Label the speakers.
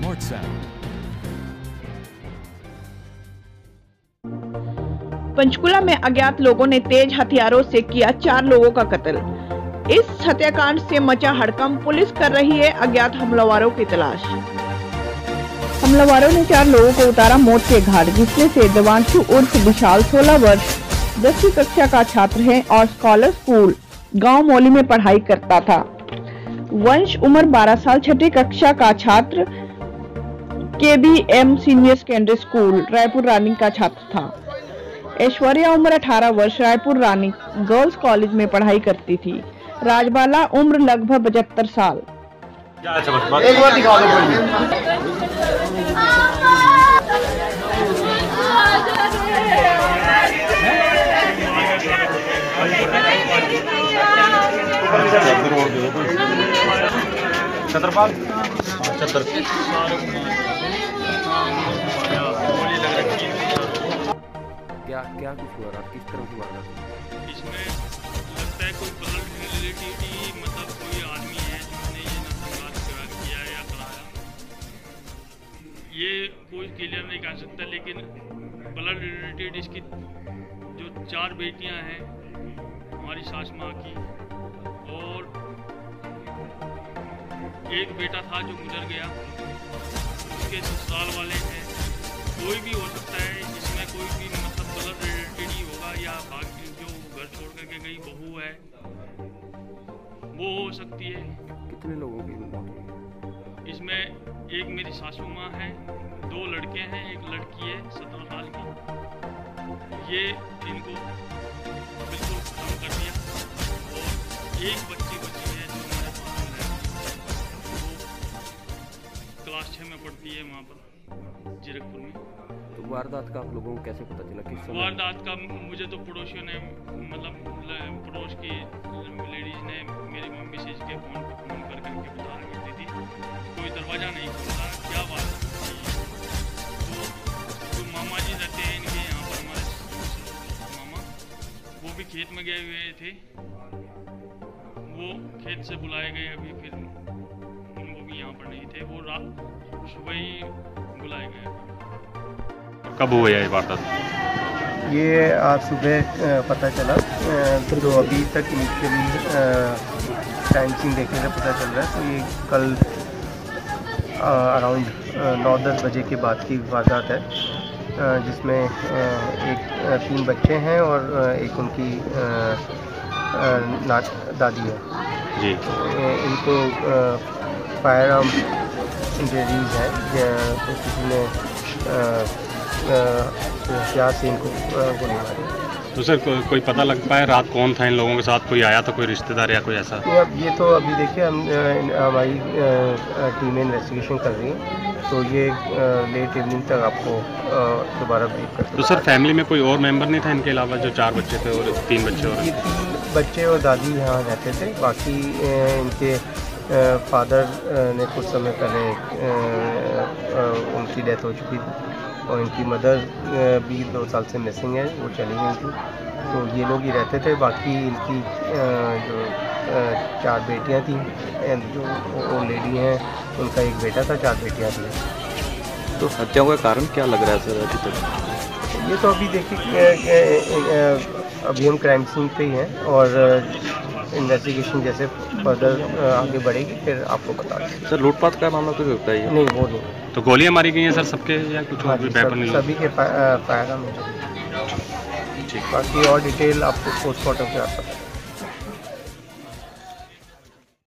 Speaker 1: Smart Sound.
Speaker 2: Panchkula में अज्ञात लोगों ने तेज हथियारों से किया चार लोगों का कत्ल। इस हत्याकांड से मचा हड़कंप पुलिस कर रही है अज्ञात हमलावरों की तलाश। हमलावरों ने चार लोगों को उतारा मौत के घाट, जिसमें से देवांशु उर्फ़ विशाल 16 वर्ष, दसवीं कक्षा का छात्र है और स्कॉलर स्कूल गाँव मौली में पढ़ाई करता था। वंश उम्र 12 साल, छठी कक्षा का छात्र K B M senior secondary school Raipur Rani का छात्र था। ऐश्वर्या उम्र 18 वर्ष रायपुर रानी गर्ल्स कॉलेज में पढ़ाई करती थी। राजबाला उम्र लगभग पचहत्तर साल।
Speaker 3: एक बार दिखा दो। छत्रपाल छत्र
Speaker 4: क्या कुछ हुआ? रात किस तरह हुआ? रात?
Speaker 5: इसमें लगता है कोई ब्लड रिलेटिव मतलब कोई आदमी है जिसने ये नरसंहार करा किया या कराया ये कोई क्लियर नहीं कर सकता, लेकिन ब्लड रिलेटेड इसकी जो चार बेटियाँ हैं, हमारी सास माँ की, और एक बेटा था जो गुजर गया, उसके ससुराल वाले हैं। कोई भी हो सकता है, इसमें कोई भी करके गई बहू है। वो हो सकती है।
Speaker 4: कितने लोगों की मौत हुई?
Speaker 5: इसमें एक मेरी सासू माँ है दो लड़के हैं एक लड़की है सत्रह साल की। ये इनको बिल्कुल खत्म कर दिया। और एक बच्ची बची है जो हमारे पास में है। वो क्लास छः में पढ़ती है वहाँ पर। जीरकपुर में
Speaker 4: तो वारदात का आप लोगों को कैसे पता चला? किस समय?
Speaker 5: वारदात का मुझे तो पड़ोसियों ने मतलब पड़ोस की लेडीज़ ने मेरी मम्मी से इसके फ़ोन पे फ़ोन कर करके बता रही थी कोई दरवाज़ा नहीं खोला क्या बात है? तो मामा जी रहते हैं इनके यहाँ पर हमारे मामा वो भी खेत में गए हुए थे। वो खेत से बुलाए गए अभी फिर वो भी यहाँ पर नहीं थे। वो रात सुबह ही बुलाए गए
Speaker 6: कब हुआ ये वारदात
Speaker 3: ये आज सुबह पता चला। तो अभी तक इनिशियली टाइम सिंह देखने से पता चल रहा है। तो ये कल अराउंड नौ दस बजे के बाद की वारदात है जिसमें एक तीन बच्चे हैं और एक उनकी अ, दादी है।
Speaker 6: जी।
Speaker 3: इनको फायर आर्म इंजरीज है तो किसी ने हथियार से इनको गोली मारी।
Speaker 6: तो सर को, कोई पता लग पाया रात कौन था इन लोगों के साथ? कोई आया था कोई रिश्तेदार या कोई ऐसा?
Speaker 3: ये अब ये तो अभी देखिए हम हमारी टीमें इन्वेस्टिगेशन कर रही हैं। तो ये लेट इवनिंग तक आपको दोबारा ब्रीफ कर
Speaker 6: तो सर फैमिली में कोई और मेंबर नहीं था इनके अलावा जो चार बच्चे थे और तीन बच्चे और
Speaker 3: बच्चे और दादी यहाँ रहते थे। बाकी इनके फादर ने कुछ समय पहले उनकी डेथ हो चुकी थी और इनकी मदर भी दो साल से मिसिंग है वो चली गई थी। तो ये लोग ही रहते थे बाकी इनकी जो चार बेटियाँ थी जो वो लेडी हैं उनका एक बेटा था चार बेटियाँ थी।
Speaker 4: तो हत्या का कारण क्या लग रहा है सर अभी तक?
Speaker 3: ये तो अभी देखिए अभी हम क्राइम सीन पे ही हैं और इन्वेस्टिगेशन जैसे फर्दर आगे बढ़ेगी फिर आपको बता दें
Speaker 4: सर लूटपाट का मामला तो होता ही है।
Speaker 3: नहीं वो नहीं।
Speaker 6: तो गोलियाँ मारी गई हैं सर सबके या कुछ
Speaker 3: हाँ
Speaker 6: और भी वेपन
Speaker 3: सभी के फायर
Speaker 6: ठीक
Speaker 3: बाकी और डिटेल आपको पोस्टमार्टम के साथ पता